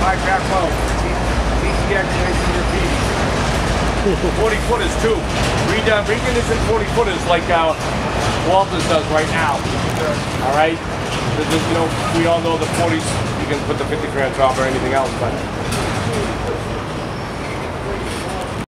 five track boat. TCX your feet. 40 footers too. Read, uh, bring in this in 40 footers like uh, Walters does right now. All right. You know, we all know the 40s. You can put the 50 grand drop or anything else, but